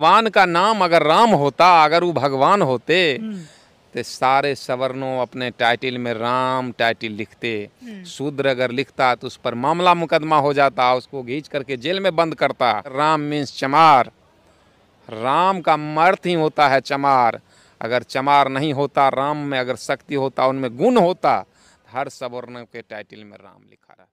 भगवान का नाम अगर राम होता अगर वो भगवान होते हम्म। तो सारे सवर्णों अपने टाइटल में राम टाइटल लिखते। हम्म। शूद्र अगर लिखता तो उस पर मामला मुकदमा हो जाता उसको घींच करके जेल में बंद करता। राम मीन्स चमार। राम का मर्थ ही होता है चमार। अगर चमार नहीं होता राम में अगर शक्ति होता उनमें गुण होता तो हर सवर्णों के टाइटल में राम लिखा रहता।